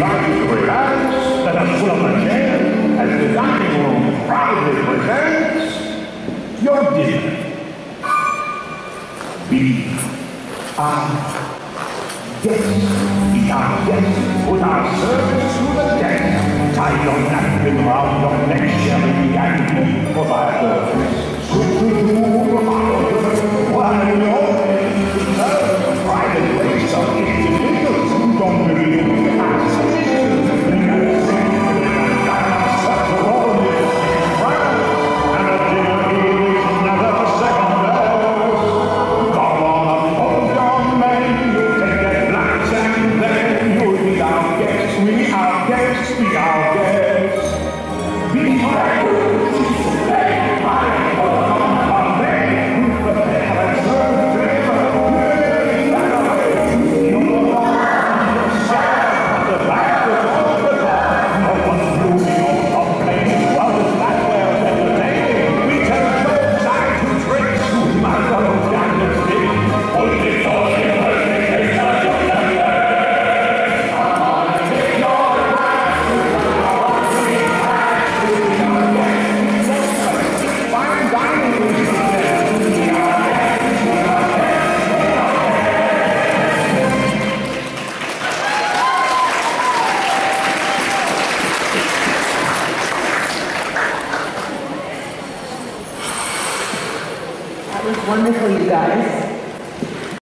like to realize that a Schlumberger, as the dining room proudly presents, your dinner. We are dead. We are dead. Put our service to the death. Tie your napkin around your neck, Sherry, and leave for thy It was wonderful, you guys.